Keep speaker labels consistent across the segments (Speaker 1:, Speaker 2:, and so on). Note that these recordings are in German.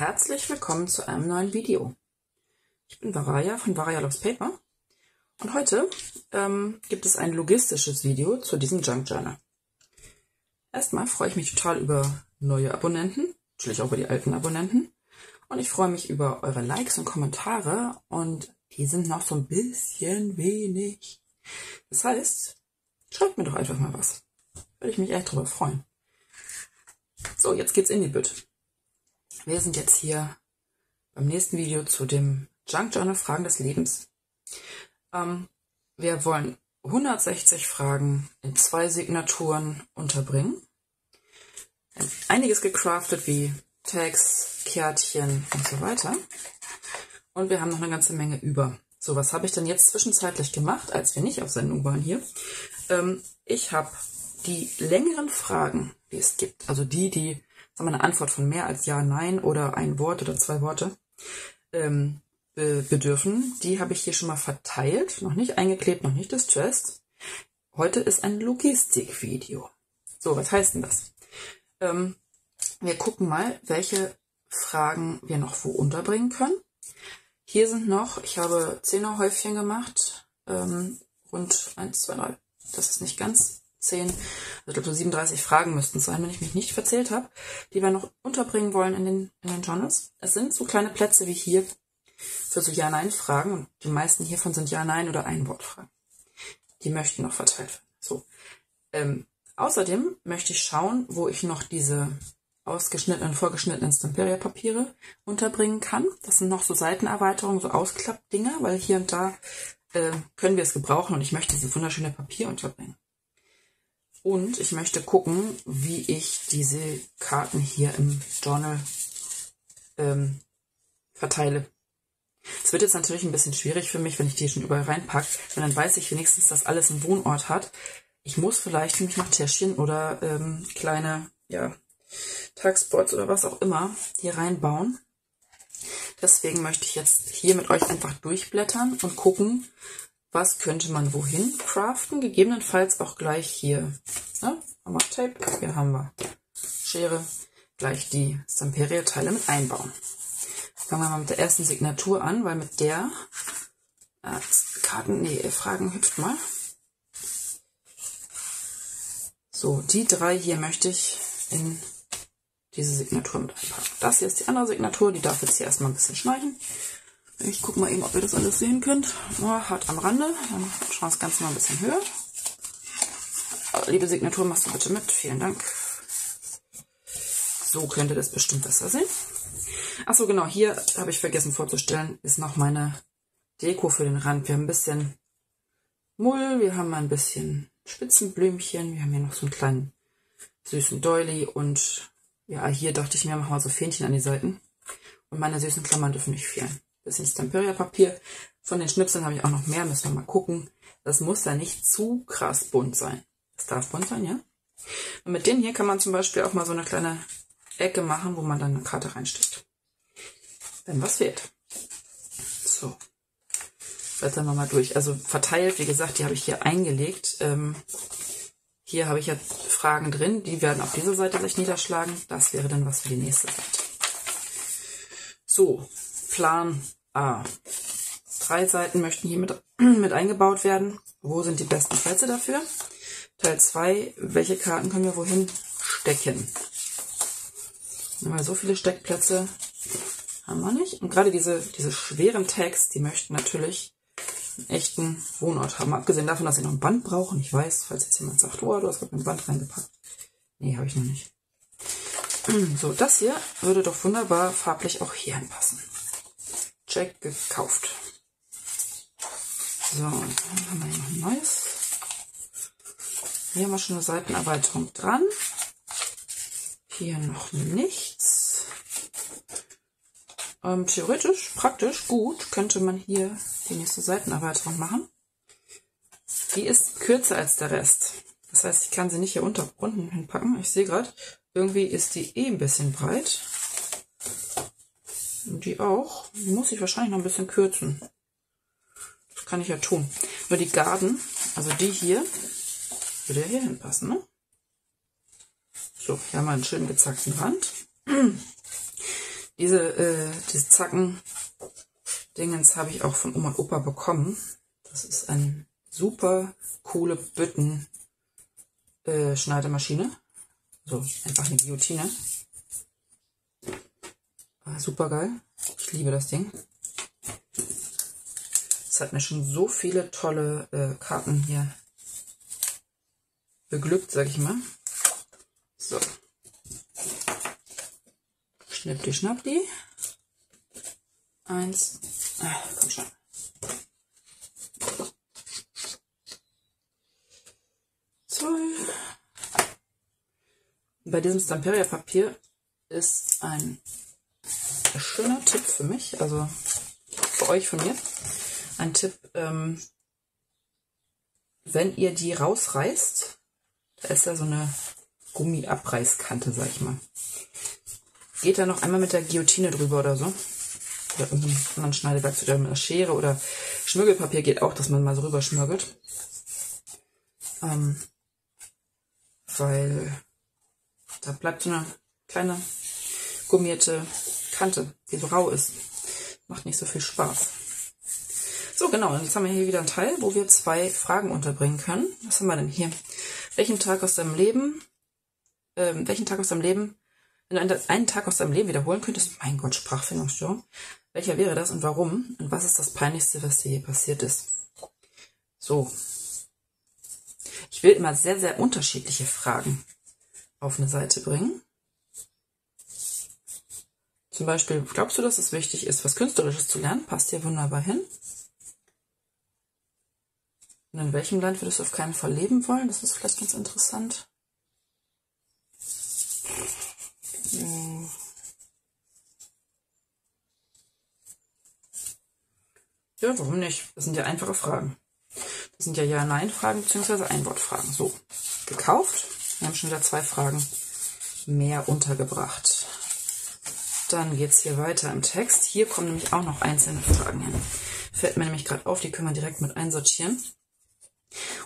Speaker 1: herzlich willkommen zu einem neuen Video. Ich bin Varaya von Varaya Loves Paper und heute ähm, gibt es ein logistisches Video zu diesem Junk Journal. Erstmal freue ich mich total über neue Abonnenten, natürlich auch über die alten Abonnenten und ich freue mich über eure Likes und Kommentare und die sind noch so ein bisschen wenig. Das heißt, schreibt mir doch einfach mal was. Würde ich mich echt drüber freuen. So, jetzt geht's in die Bütt. Wir sind jetzt hier beim nächsten Video zu dem Junk Journal Fragen des Lebens. Ähm, wir wollen 160 Fragen in zwei Signaturen unterbringen. Einiges gecraftet wie Tags, Kärtchen und so weiter. Und wir haben noch eine ganze Menge über. So, was habe ich denn jetzt zwischenzeitlich gemacht, als wir nicht auf Sendung waren hier? Ähm, ich habe die längeren Fragen, die es gibt, also die, die sagen wir, eine Antwort von mehr als Ja, Nein oder ein Wort oder zwei Worte ähm, be bedürfen. Die habe ich hier schon mal verteilt, noch nicht eingeklebt, noch nicht distressed. Heute ist ein Logistikvideo. So, was heißt denn das? Ähm, wir gucken mal, welche Fragen wir noch wo unterbringen können. Hier sind noch, ich habe Zehnerhäufchen gemacht, ähm, rund 1, 2, 3. Das ist nicht ganz 10, also ich glaube so 37 Fragen müssten es sein, wenn ich mich nicht verzählt habe, die wir noch unterbringen wollen in den, in den Journals. Es sind so kleine Plätze wie hier für so Ja-Nein-Fragen und die meisten hiervon sind Ja-Nein oder Ein-Wort-Fragen. Die möchten noch verteilt werden. So. Ähm, außerdem möchte ich schauen, wo ich noch diese ausgeschnittenen, vorgeschnittenen Stamperia-Papiere unterbringen kann. Das sind noch so Seitenerweiterungen, so Ausklappdinger, weil hier und da äh, können wir es gebrauchen und ich möchte diese wunderschöne Papier unterbringen. Und ich möchte gucken, wie ich diese Karten hier im Journal ähm, verteile. Es wird jetzt natürlich ein bisschen schwierig für mich, wenn ich die schon überall reinpacke, weil dann weiß ich wenigstens, dass alles einen Wohnort hat. Ich muss vielleicht nämlich noch Täschchen oder ähm, kleine ja, Tagspots oder was auch immer hier reinbauen. Deswegen möchte ich jetzt hier mit euch einfach durchblättern und gucken, was könnte man wohin craften? Gegebenenfalls auch gleich hier. Ne? Wir Tape? Hier haben wir Schere. Gleich die Stamperia-Teile mit einbauen. Fangen wir mal mit der ersten Signatur an, weil mit der äh, Karten, nee, Fragen hüpft mal. So, die drei hier möchte ich in diese Signatur mit einpacken. Das hier ist die andere Signatur, die darf jetzt hier erstmal ein bisschen schneiden. Ich gucke mal eben, ob ihr das alles sehen könnt. Oh, hart am Rande. Dann schauen wir das Ganze mal ein bisschen höher. Liebe Signatur, machst du bitte mit. Vielen Dank. So könnt ihr das bestimmt besser sehen. Achso, genau, hier habe ich vergessen vorzustellen, ist noch meine Deko für den Rand. Wir haben ein bisschen Mull, wir haben ein bisschen Spitzenblümchen, wir haben hier noch so einen kleinen süßen Doily und ja, hier dachte ich mir, machen wir so Fähnchen an die Seiten. Und meine süßen Klammern dürfen nicht fehlen bisschen Stamperia-Papier. Von den Schnipseln habe ich auch noch mehr, müssen wir mal gucken. Das muss ja nicht zu krass bunt sein. Das darf bunt sein, ja? Und mit denen hier kann man zum Beispiel auch mal so eine kleine Ecke machen, wo man dann eine Karte reinsteckt. Wenn was fehlt. So. Blättern wir mal durch. Also verteilt, wie gesagt, die habe ich hier eingelegt. Ähm, hier habe ich ja Fragen drin, die werden auf dieser Seite sich niederschlagen. Das wäre dann was für die nächste Seite. So, Plan A. Drei Seiten möchten hier mit, mit eingebaut werden. Wo sind die besten Plätze dafür? Teil 2. Welche Karten können wir wohin stecken? Weil so viele Steckplätze haben wir nicht. Und gerade diese, diese schweren Tags, die möchten natürlich einen echten Wohnort haben. Abgesehen davon, dass sie noch ein Band brauchen. Ich weiß, falls jetzt jemand sagt, oh, du hast gerade ein Band reingepackt. Nee, habe ich noch nicht. So, das hier würde doch wunderbar farblich auch hier hinpassen. Check gekauft. So, dann haben wir hier noch ein neues. Hier haben wir schon eine Seitenerweiterung dran. Hier noch nichts. Ähm, theoretisch, praktisch, gut, könnte man hier die nächste Seitenerweiterung machen. Die ist kürzer als der Rest. Das heißt, ich kann sie nicht hier unten hinpacken. Ich sehe gerade, irgendwie ist die eh ein bisschen breit. Die auch. Die muss ich wahrscheinlich noch ein bisschen kürzen. Das kann ich ja tun. Nur die Garden, also die hier, würde ja hier hinpassen, ne? So, hier haben wir einen schönen gezackten Rand. Diese, äh, diese Zacken-Dingens habe ich auch von Oma und Opa bekommen. Das ist eine super coole Bütten-Schneidemaschine. Äh, so, einfach eine Guillotine. Ah, super geil. Ich liebe das Ding. Es hat mir schon so viele tolle äh, Karten hier beglückt, sag ich mal. So. Schnippdi, schnappdi. Eins. Ah, komm schon. Zwei. Bei diesem Stamperia Papier ist ein schöner Tipp für mich, also für euch von mir. Ein Tipp, ähm, wenn ihr die rausreißt, da ist ja so eine Gummiabreißkante, sag ich mal. Geht da noch einmal mit der Guillotine drüber oder so. Oder irgendeinem anderen Schneidewerkzeug oder mit einer Schere oder Schmirgelpapier geht auch, dass man mal so rüber schmirgelt. Ähm, weil da bleibt so eine kleine gummierte Kante, die so rau ist. Macht nicht so viel Spaß. So, genau. Jetzt haben wir hier wieder einen Teil, wo wir zwei Fragen unterbringen können. Was haben wir denn hier? Welchen Tag aus deinem Leben, ähm, welchen Tag aus deinem Leben, wenn du einen Tag aus deinem Leben wiederholen könntest, mein Gott, Sprachfindungsstörung, welcher wäre das und warum? Und was ist das Peinlichste, was dir je passiert ist? So. Ich will immer sehr, sehr unterschiedliche Fragen auf eine Seite bringen. Zum Beispiel, glaubst du, dass es wichtig ist, was Künstlerisches zu lernen? Passt hier wunderbar hin. Und in welchem Land würdest du auf keinen Fall leben wollen? Das ist vielleicht ganz interessant. Ja, warum nicht? Das sind ja einfache Fragen. Das sind ja Ja-Nein-Fragen bzw. Einwortfragen. So, gekauft. Wir haben schon wieder zwei Fragen mehr untergebracht. Dann geht es hier weiter im Text. Hier kommen nämlich auch noch einzelne Fragen hin. Fällt mir nämlich gerade auf, die können wir direkt mit einsortieren.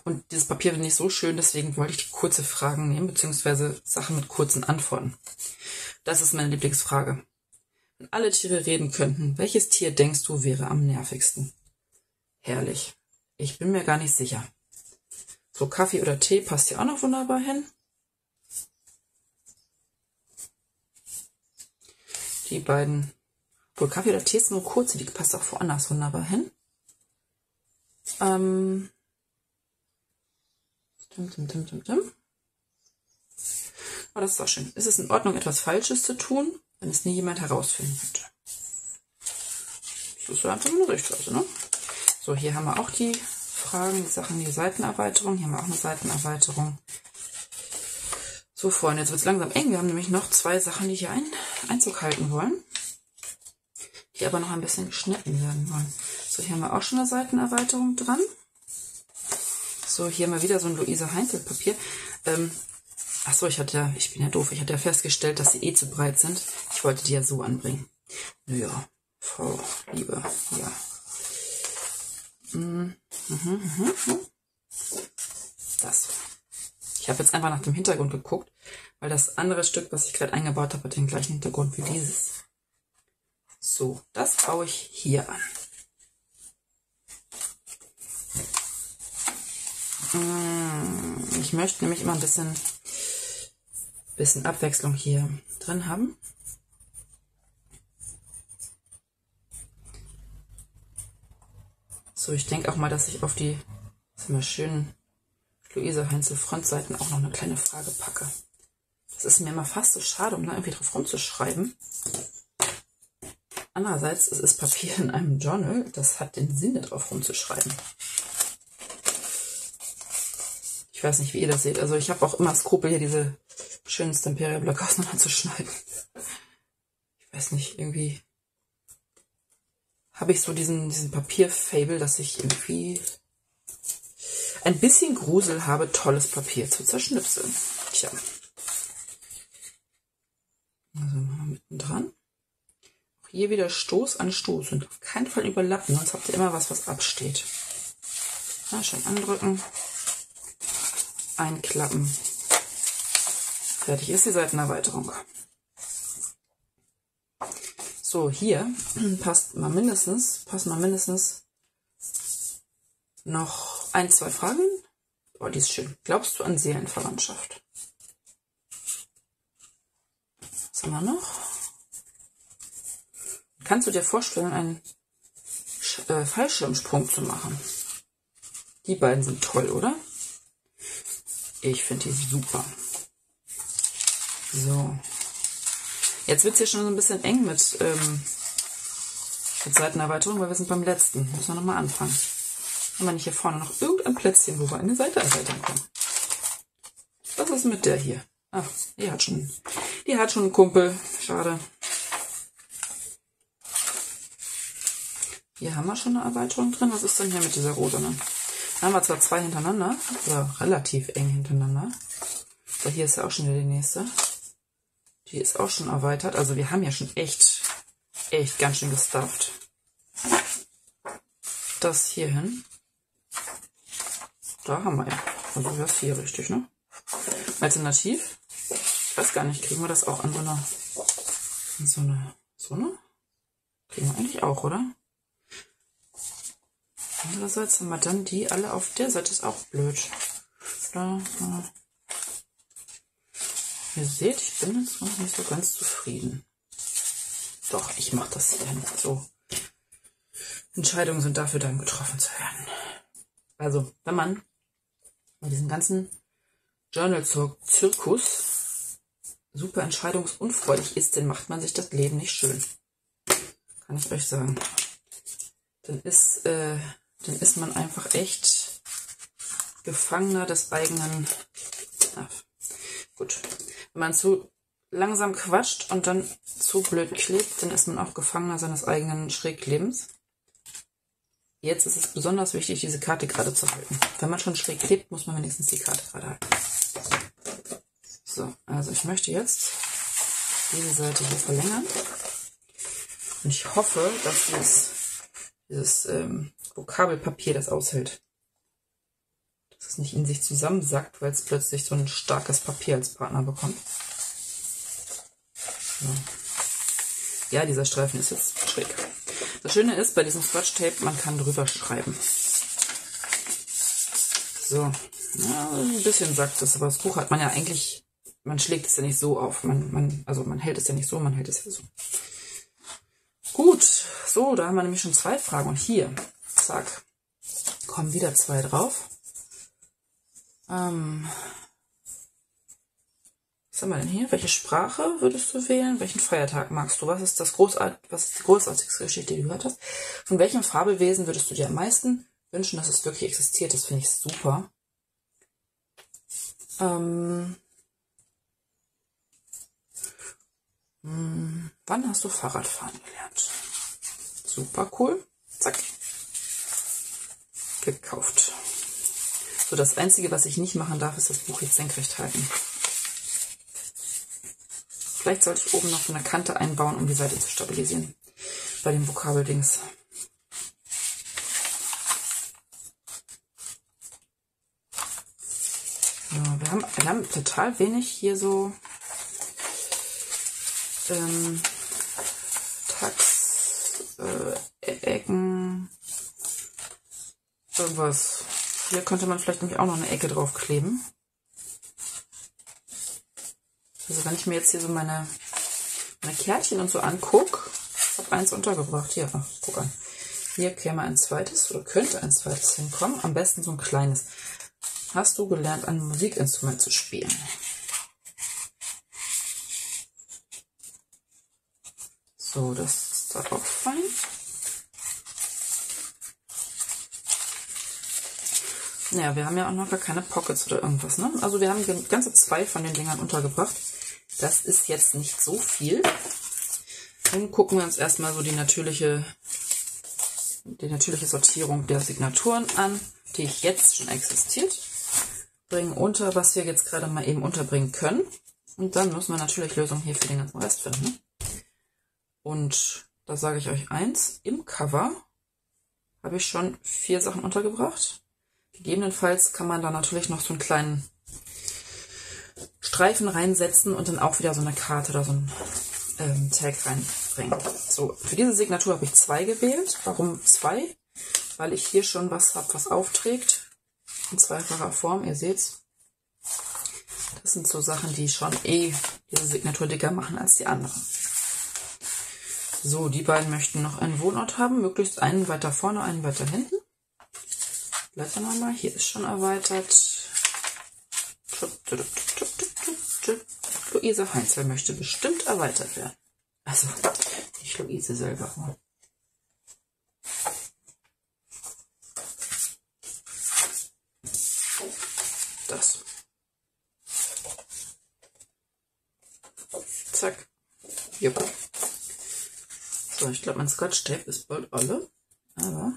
Speaker 1: Und dieses Papier finde ich so schön, deswegen wollte ich kurze Fragen nehmen, beziehungsweise Sachen mit kurzen Antworten. Das ist meine Lieblingsfrage. Wenn alle Tiere reden könnten, welches Tier denkst du wäre am nervigsten? Herrlich. Ich bin mir gar nicht sicher. So Kaffee oder Tee passt hier auch noch wunderbar hin. Die beiden, wohl Kaffee oder Tee ist nur kurze, die passt auch woanders wunderbar hin. Ähm, dim, dim, dim, dim, dim. Oh, das ist auch schön. Ist es in Ordnung, etwas Falsches zu tun, wenn es nie jemand herausfinden könnte? Das ist einfach eine Sichtweise, ne? So, hier haben wir auch die Fragen, die Sachen, die Seitenerweiterung. Hier haben wir auch eine Seitenerweiterung. So, Freunde, jetzt wird es langsam eng. Wir haben nämlich noch zwei Sachen, die hier ein, Einzug halten wollen. Die aber noch ein bisschen geschnitten werden wollen. So, hier haben wir auch schon eine Seitenerweiterung dran. So, hier haben wir wieder so ein Luise Heinzel Papier. Ähm, ach so, ich hatte ja, ich bin ja doof. Ich hatte ja festgestellt, dass sie eh zu breit sind. Ich wollte die ja so anbringen. Naja, Frau Liebe, ja. Mhm, mhm, mhm. Das. Ich habe jetzt einfach nach dem Hintergrund geguckt, weil das andere Stück, was ich gerade eingebaut habe, hat den gleichen Hintergrund wie dieses. So, das baue ich hier an. Mm, ich möchte nämlich immer ein bisschen, bisschen Abwechslung hier drin haben. So, ich denke auch mal, dass ich auf die mal schönen Luise Heinzel Frontseiten auch noch eine kleine Frage packe. Das ist mir immer fast so schade, um da irgendwie drauf rumzuschreiben. Andererseits ist es Papier in einem Journal, das hat den Sinn, da drauf rumzuschreiben. Ich weiß nicht, wie ihr das seht. Also ich habe auch immer Skrupel, hier diese schönen Stamperia-Blöcke auseinanderzuschneiden. Ich weiß nicht, irgendwie habe ich so diesen, diesen Papier-Fable, dass ich irgendwie ein bisschen Grusel habe, tolles Papier zu zerschnipseln. Tja. Also mal mittendran. Auch hier wieder Stoß an Stoß und auf keinen Fall überlappen, sonst habt ihr immer was, was absteht. Ja, schön andrücken. Einklappen. Fertig ist die Seitenerweiterung. So, hier passt mal mindestens, passen mal mindestens noch ein, zwei Fragen. Oh, die ist schön. Glaubst du an Seelenverwandtschaft? Was haben wir noch? Kannst du dir vorstellen, einen äh, Fallschirmsprung zu machen? Die beiden sind toll, oder? Ich finde die super. So. Jetzt wird es hier schon so ein bisschen eng mit, ähm, mit Seitenerweiterung, weil wir sind beim letzten. Müssen wir nochmal anfangen. Haben wir nicht hier vorne noch irgendein Plätzchen, wo wir eine Seite erweitern können? Was ist mit der hier? Ach, die hat schon, die hat schon einen Kumpel. Schade. Hier haben wir schon eine Erweiterung drin. Was ist denn hier mit dieser rosa? Ne? Da haben wir zwar zwei hintereinander, oder relativ eng hintereinander. Aber hier ist ja auch schon wieder die nächste. Die ist auch schon erweitert. Also wir haben ja schon echt, echt ganz schön gestufft. Das hier hin. Da haben wir ja. Also das hier richtig, ne? Alternativ. Ich weiß gar nicht, kriegen wir das auch an so einer, so eine, so eine? Kriegen wir eigentlich auch, oder? Andererseits haben wir dann die alle auf der Seite, ist auch blöd. Da, da. Ihr seht, ich bin jetzt noch nicht so ganz zufrieden. Doch, ich mache das hier nicht so. Entscheidungen sind dafür dann getroffen zu werden. Also, wenn man bei diesem ganzen Journal-Zirkus super entscheidungsunfreudig ist, dann macht man sich das Leben nicht schön. Kann ich euch sagen. Dann ist äh, dann ist man einfach echt Gefangener des eigenen. Ach, gut. Wenn man zu langsam quatscht und dann zu blöd klebt, dann ist man auch Gefangener seines eigenen Schräglebens. Jetzt ist es besonders wichtig, diese Karte gerade zu halten. Wenn man schon schräg klebt, muss man wenigstens die Karte gerade halten. So, also ich möchte jetzt diese Seite hier verlängern. Und ich hoffe, dass dieses, dieses ähm, Vokabelpapier das aushält. Dass es nicht in sich zusammensackt, weil es plötzlich so ein starkes Papier als Partner bekommt. So. Ja, dieser Streifen ist jetzt schräg. Das Schöne ist, bei diesem Scotch Tape, man kann drüber schreiben. So, ja, ein bisschen sagt es, aber das Buch hat man ja eigentlich, man schlägt es ja nicht so auf. Man, man, also man hält es ja nicht so, man hält es ja so. Gut, so, da haben wir nämlich schon zwei Fragen. Und hier Zack. Kommen wieder zwei drauf. Ähm, was haben wir denn hier? Welche Sprache würdest du wählen? Welchen Feiertag magst du? Was ist das großart was ist die großartigste Geschichte, die du gehört hast? Von welchem Fabelwesen würdest du dir am meisten wünschen, dass es wirklich existiert? Das finde ich super. Ähm, mh, hm, wann hast du Fahrradfahren gelernt? Super cool. Zack gekauft. So, das Einzige, was ich nicht machen darf, ist das Buch jetzt senkrecht halten. Vielleicht sollte ich oben noch eine Kante einbauen, um die Seite zu stabilisieren. Bei dem Vokabeldings. Ja, wir, haben, wir haben total wenig hier so ähm, Tax, äh, Ecken, irgendwas. Hier könnte man vielleicht nämlich auch noch eine Ecke draufkleben. Also wenn ich mir jetzt hier so meine, meine Kärtchen und so angucke, habe eins untergebracht. Hier, ach, guck an. Hier käme ein zweites oder könnte ein zweites hinkommen. Am besten so ein kleines. Hast du gelernt, ein Musikinstrument zu spielen? So, das ist da auch fein. Ja, wir haben ja auch noch gar keine Pockets oder irgendwas, ne? Also wir haben ganze zwei von den Dingern untergebracht. Das ist jetzt nicht so viel. Dann gucken wir uns erstmal so die natürliche, die natürliche Sortierung der Signaturen an, die jetzt schon existiert. Bringen unter, was wir jetzt gerade mal eben unterbringen können. Und dann müssen wir natürlich Lösungen hier für den ganzen Rest finden. Und da sage ich euch eins, im Cover habe ich schon vier Sachen untergebracht. Gegebenenfalls kann man da natürlich noch so einen kleinen Streifen reinsetzen und dann auch wieder so eine Karte oder so ein ähm, Tag reinbringen. So, für diese Signatur habe ich zwei gewählt. Warum zwei? Weil ich hier schon was habe, was aufträgt. In zweifacher Form, ihr seht's. Das sind so Sachen, die schon eh diese Signatur dicker machen als die anderen. So, die beiden möchten noch einen Wohnort haben, möglichst einen weiter vorne, einen weiter hinten. Blättern wir mal, hier ist schon erweitert. Luise Heinzel möchte bestimmt erweitert werden. Also, nicht Luise selber. Das. Zack. Jupp. So, ich glaube, mein Scotch-Tape ist bald alle. Aber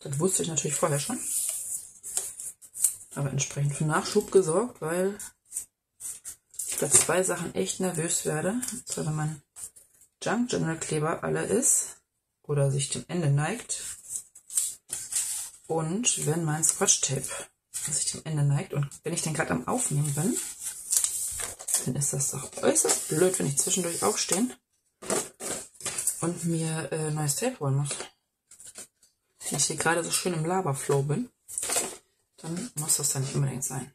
Speaker 1: das wusste ich natürlich vorher schon. Aber entsprechend für Nachschub gesorgt, weil ich bei zwei Sachen echt nervös werde. Und zwar, wenn mein Junk Journal Kleber alle ist oder sich dem Ende neigt. Und wenn mein Scotch Tape sich dem Ende neigt und wenn ich den gerade am Aufnehmen bin, dann ist das doch äußerst blöd, wenn ich zwischendurch aufstehen und mir äh, neues Tape holen muss. Wenn ich hier gerade so schön im Laberflow bin, dann muss das ja nicht unbedingt sein.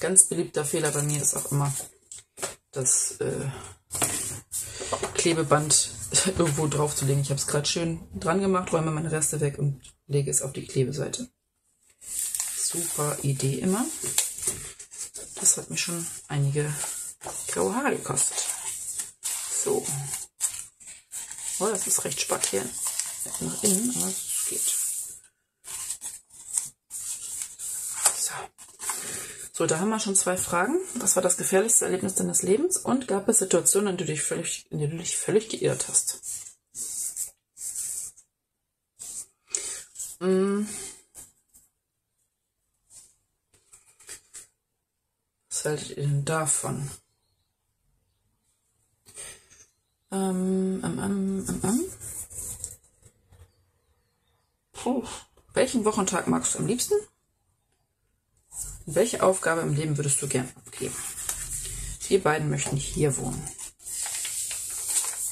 Speaker 1: Ganz beliebter Fehler bei mir ist auch immer das äh, Klebeband irgendwo drauf zu legen. Ich habe es gerade schön dran gemacht, räume meine Reste weg und lege es auf die Klebeseite. Super Idee immer. Das hat mir schon einige graue Haare gekostet. So. Oh, das ist recht spatt hier nach innen, aber es geht. So. so, da haben wir schon zwei Fragen. Was war das gefährlichste Erlebnis deines Lebens? Und gab es Situationen, in denen du dich völlig, in denen du dich völlig geirrt hast? Hm. Was haltet ihr denn davon? Ähm, ähm, ähm, ähm, ähm. Puh. Welchen Wochentag magst du am liebsten? welche Aufgabe im Leben würdest du gern abgeben? Wir beiden möchten hier wohnen.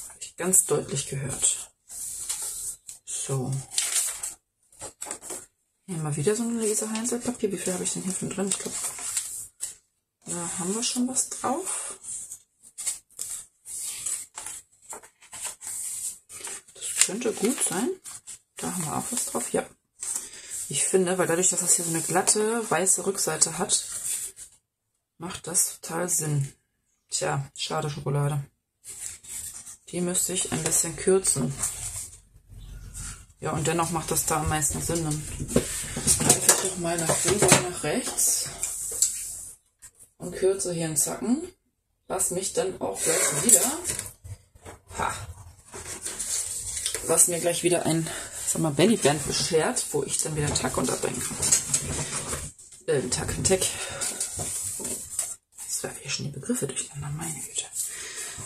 Speaker 1: Habe ich ganz deutlich gehört. So. Hier mal wieder so ein Leseheinzelpapier. Wie viel habe ich denn hier von drin? Ich glaube, da haben wir schon was drauf. Das könnte gut sein. Da haben wir auch was drauf. Ja. Ich finde, weil dadurch, dass das hier so eine glatte, weiße Rückseite hat, macht das total Sinn. Tja, schade Schokolade. Die müsste ich ein bisschen kürzen. Ja, und dennoch macht das da am meisten Sinn. Dann greife ich doch mal nach links und nach rechts und kürze hier einen Zacken, was mich dann auch gleich wieder, ha, was mir gleich wieder ein sag mal, Bellyband beschert, wo ich dann wieder einen Tag unterbringen kann. Äh, einen Tag, Tag. Jetzt werfe ich schon die Begriffe durcheinander, meine Güte.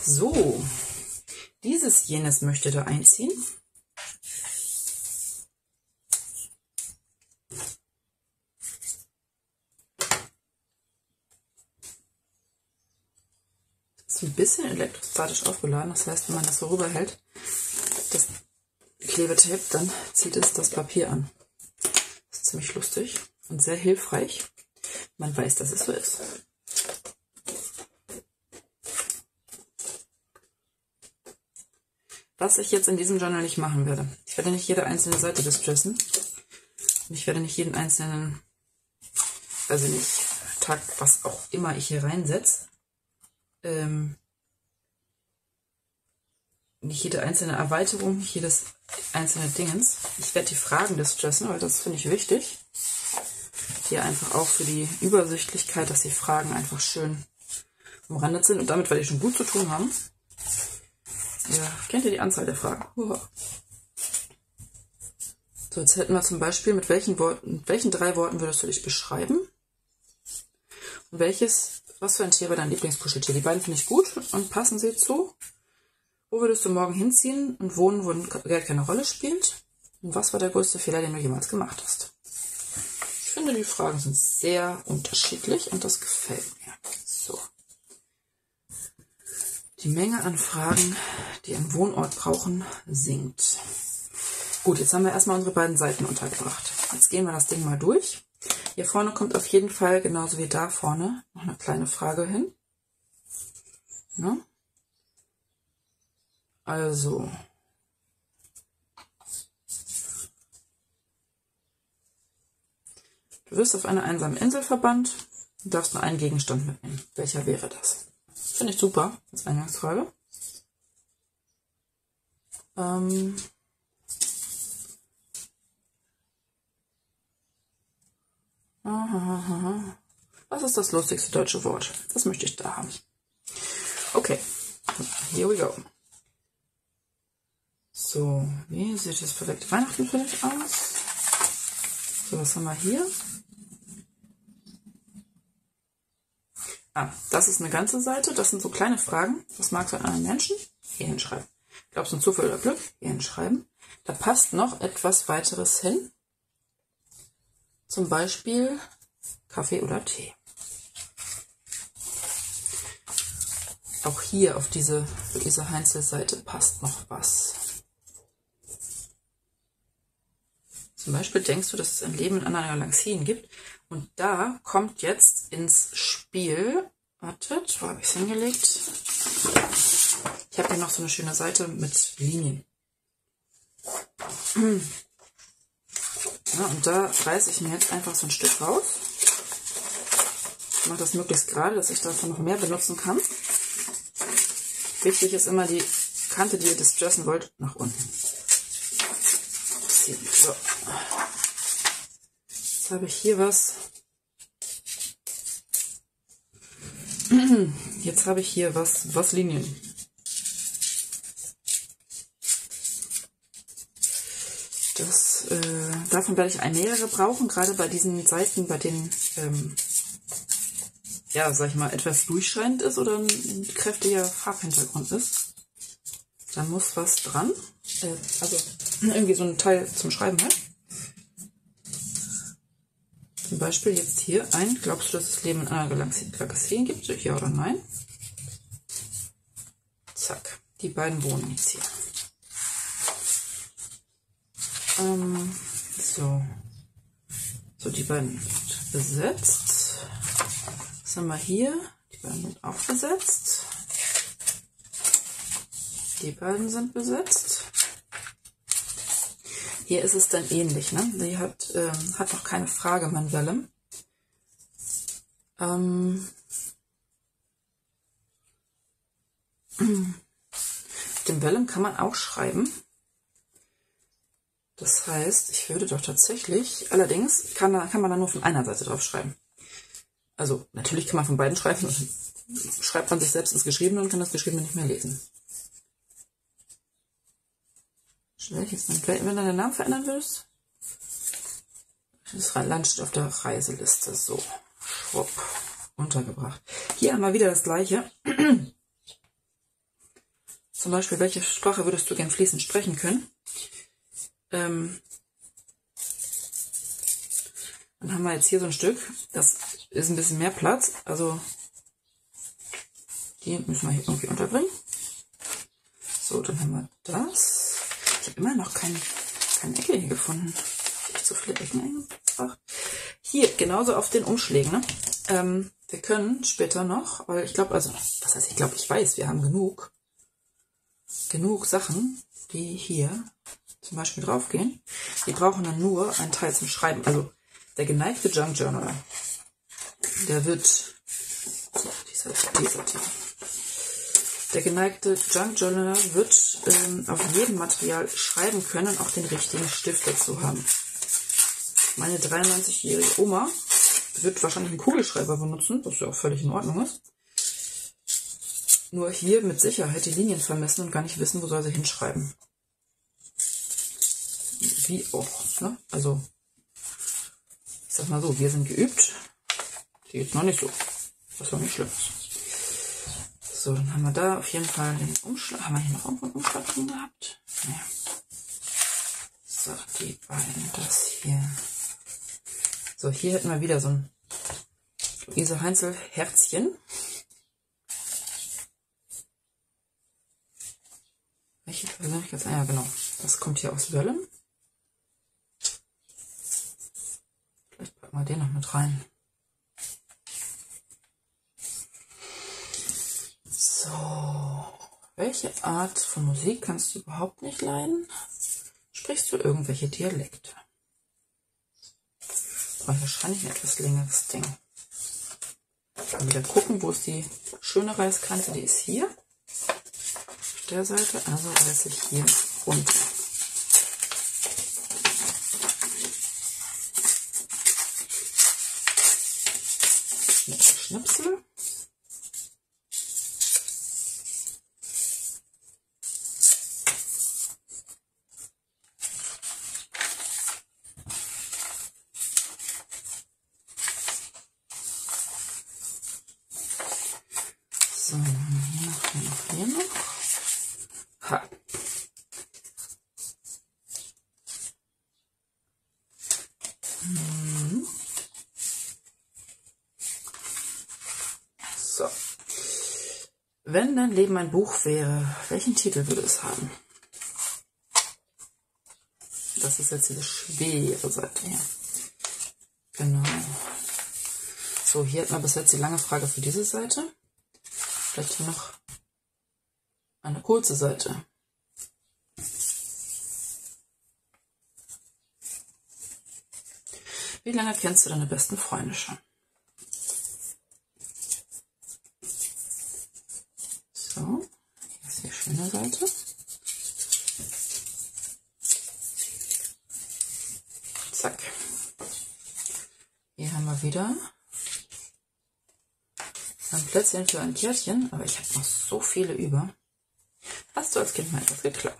Speaker 1: So, dieses jenes möchte da einziehen. ist ein bisschen elektrostatisch aufgeladen. Das heißt, wenn man das so rüberhält, das Klebetape, dann zieht es das Papier an. Das ist ziemlich lustig und sehr hilfreich. Man weiß, dass es so ist. Was ich jetzt in diesem Journal nicht machen werde. Ich werde nicht jede einzelne Seite distressen. Ich werde nicht jeden einzelnen, also nicht Tag, was auch immer ich hier reinsetze, ähm, nicht jede einzelne Erweiterung, nicht jedes einzelne Dingens. Ich werde die Fragen distressen, weil das finde ich wichtig. Hier einfach auch für die Übersichtlichkeit, dass die Fragen einfach schön umrandet sind. Und damit werde ich schon gut zu tun haben. Ja, kennt ihr die Anzahl der Fragen? Uah. So, jetzt hätten wir zum Beispiel, mit welchen Worten, mit welchen drei Worten würdest du dich beschreiben? Und welches, was für ein Tier war dein Lieblingskuscheltier? Die beiden finde ich gut und passen sie zu wo würdest du morgen hinziehen und wohnen, wo Geld keine Rolle spielt? Und was war der größte Fehler, den du jemals gemacht hast? Ich finde, die Fragen sind sehr unterschiedlich und das gefällt mir. So. Die Menge an Fragen, die einen Wohnort brauchen, sinkt. Gut, jetzt haben wir erstmal unsere beiden Seiten untergebracht. Jetzt gehen wir das Ding mal durch. Hier vorne kommt auf jeden Fall, genauso wie da vorne, noch eine kleine Frage hin. Ja. Also. Du wirst auf einer einsamen Insel verbannt und darfst nur einen Gegenstand mitnehmen. Welcher wäre das? Finde ich super, als Eingangsfrage. Ähm Was ist das lustigste deutsche Wort? Das möchte ich da haben. Okay, here we go. So, wie sieht das perfekte Weihnachten für dich aus? So, was haben wir hier? Ah, das ist eine ganze Seite. Das sind so kleine Fragen. Was magst du an einem Menschen? Hier hinschreiben. Glaubst du an Zufall oder Glück? Hier hinschreiben. Da passt noch etwas weiteres hin. Zum Beispiel Kaffee oder Tee. Auch hier auf diese Luise Heinzel Seite passt noch was. Zum Beispiel denkst du, dass es ein Leben in anderen Galaxien gibt. Und da kommt jetzt ins Spiel, wartet, wo habe ich es hingelegt? Ich habe hier noch so eine schöne Seite mit Linien. Ja, und da reiße ich mir jetzt einfach so ein Stück raus. Ich mache das möglichst gerade, dass ich davon noch mehr benutzen kann. Wichtig ist immer die Kante, die ihr distressen wollt, nach unten. So. Habe ich hier was. Jetzt habe ich hier was, was Linien. Das, äh, davon werde ich ein mehrere brauchen, gerade bei diesen Seiten, bei denen, ähm, ja, sag ich mal, etwas durchscheinend ist oder ein kräftiger Farbhintergrund ist. Da muss was dran. Äh, also irgendwie so ein Teil zum Schreiben halt. Beispiel jetzt hier ein, glaubst du, dass es Leben in einer Galaxie gibt? Ja oder nein? Zack, die beiden wohnen jetzt hier. Ähm, so. So, die beiden sind besetzt. Was haben wir hier? Die beiden sind auch besetzt. Die beiden sind besetzt. Hier ist es dann ähnlich. Ne? Sie hat, ähm, hat noch keine Frage, man Wellem. Ähm, dem Wellem kann man auch schreiben. Das heißt, ich würde doch tatsächlich, allerdings kann, kann man da nur von einer Seite drauf schreiben. Also natürlich kann man von beiden schreiben schreibt man sich selbst ins Geschriebene und kann das Geschriebene nicht mehr lesen. Welches dann? Wenn du deinen Namen verändern würdest? Das Land steht auf der Reiseliste. So. Schwupp. Untergebracht. Hier haben wir wieder das gleiche. Zum Beispiel, welche Sprache würdest du gern fließend sprechen können? Ähm, dann haben wir jetzt hier so ein Stück. Das ist ein bisschen mehr Platz. Also die müssen wir hier irgendwie unterbringen. So, dann haben wir das. Ich habe immer noch kein, keine Ecke hier gefunden. Ich so viele Ecken eingebracht. Hier, genauso auf den Umschlägen. Ne? Ähm, wir können später noch, weil ich glaube, also, was heißt, ich glaube, ich weiß, wir haben genug, genug Sachen, die hier zum Beispiel draufgehen. Die brauchen dann nur einen Teil zum Schreiben. Also, der geneigte Junk Journaler, der wird, so, dieser, dieser, dieser. Der geneigte Junk Journaler wird ähm, auf jedem Material schreiben können, auch den richtigen Stift dazu haben. Meine 93-jährige Oma wird wahrscheinlich einen Kugelschreiber benutzen, was ja auch völlig in Ordnung ist. Nur hier mit Sicherheit die Linien vermessen und gar nicht wissen, wo soll sie hinschreiben. Wie auch, ne? Also, ich sag mal so, wir sind geübt. Geht noch nicht so. Was auch nicht schlimm. So, dann haben wir da auf jeden Fall den Umschlag. Haben wir hier noch irgendwo einen Umschlag drin gehabt? Nee. So, die beiden, das hier. So, hier hätten wir wieder so ein Luise Heinzel Herzchen. Persönlichkeits... Ah ja, genau. Das kommt hier aus Wellen. Vielleicht packen wir den noch mit rein. So. Welche Art von Musik kannst du überhaupt nicht leiden? Sprichst du irgendwelche Dialekte? Brauche ich wahrscheinlich ein etwas längeres Ding. Mal wieder gucken, wo ist die schöne Reiskante? Die ist hier. Auf der Seite. Also reiße ich hier runter. Dein Leben ein Buch wäre, welchen Titel würde es haben? Das ist jetzt diese schwere Seite hier. Genau. So, hier hat man bis jetzt die lange Frage für diese Seite. Vielleicht hier noch eine kurze Seite. Wie lange kennst du deine besten Freunde schon? So, schöne Seite. Zack. Hier haben wir wieder ein Plätzchen für ein Kärtchen, aber ich habe noch so viele über. Hast du als Kind mal etwas geklaut?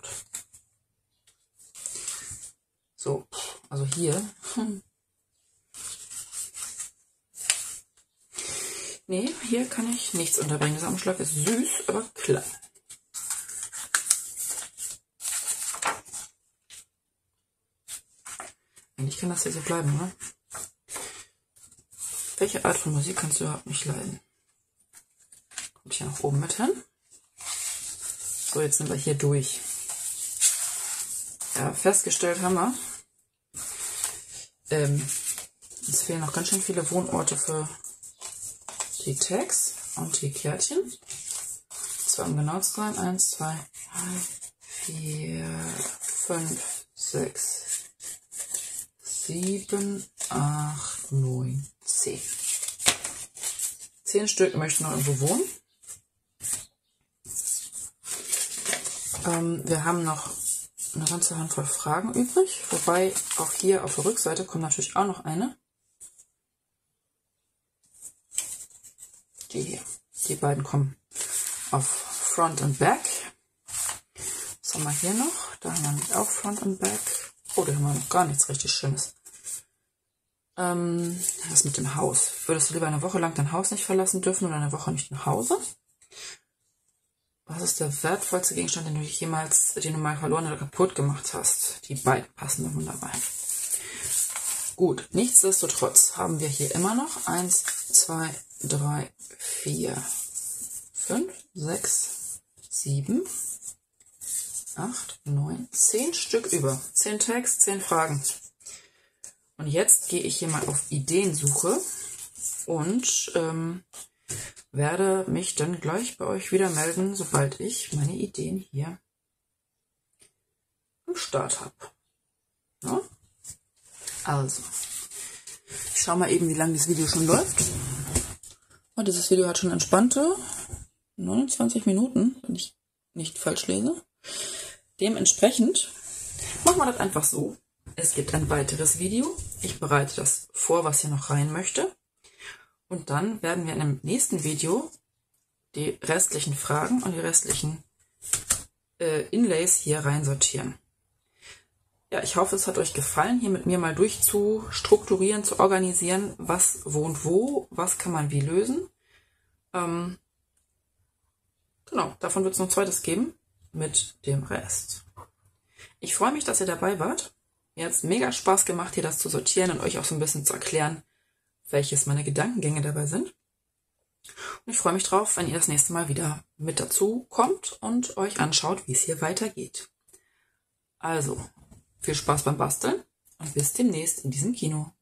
Speaker 1: So, also hier. Hm. Nee, hier kann ich nichts unterbringen. Der Samenschlag ist süß, aber klein. Eigentlich kann das hier so bleiben, oder? Welche Art von Musik kannst du überhaupt nicht leiden? Kommt hier nach oben mit hin. So, jetzt sind wir hier durch. Ja, festgestellt haben wir, ähm, es fehlen noch ganz schön viele Wohnorte für die Tags und die Kärtchen. So, um genau zu sein, 1, 2, 3, 4, 5, 6, 7, 8, 9, 10. Zehn Stück möchten noch irgendwo wohnen. Ähm, wir haben noch eine ganze Handvoll Fragen übrig, wobei auch hier auf der Rückseite kommt natürlich auch noch eine. Die hier. Die beiden kommen auf Front und Back. Was haben wir hier noch? Da haben wir auch Front und Back. Oh, da haben wir noch gar nichts richtig Schönes. Ähm, was mit dem Haus? Würdest du lieber eine Woche lang dein Haus nicht verlassen dürfen oder eine Woche nicht nach Hause? Was ist der wertvollste Gegenstand, den du jemals, den du mal verloren oder kaputt gemacht hast? Die beiden passen da wunderbar. Gut, nichtsdestotrotz haben wir hier immer noch 1, 2, 3, 4, 5, 6, 7, 8, 9, 10 Stück über. 10 Tags, 10 Fragen. Und jetzt gehe ich hier mal auf Ideensuche und ähm, werde mich dann gleich bei euch wieder melden, sobald ich meine Ideen hier am Start habe. Ja? Also, ich schaue mal eben, wie lange das Video schon läuft. Und dieses Video hat schon entspannte 29 Minuten, wenn ich nicht falsch lese. Dementsprechend machen wir das einfach so. Es gibt ein weiteres Video. Ich bereite das vor, was hier noch rein möchte. Und dann werden wir in dem nächsten Video die restlichen Fragen und die restlichen äh, Inlays hier rein sortieren. Ja, ich hoffe, es hat euch gefallen, hier mit mir mal durchzustrukturieren, zu organisieren, was wohnt wo, was kann man wie lösen. Ähm, genau, davon wird es noch ein zweites geben mit dem Rest. Ich freue mich, dass ihr dabei wart. Mir hat es mega Spaß gemacht, hier das zu sortieren und euch auch so ein bisschen zu erklären, welches meine Gedankengänge dabei sind. Und ich freue mich drauf, wenn ihr das nächste Mal wieder mit dazu kommt und euch anschaut, wie es hier weitergeht. Also, viel Spaß beim Basteln und bis demnächst in diesem Kino.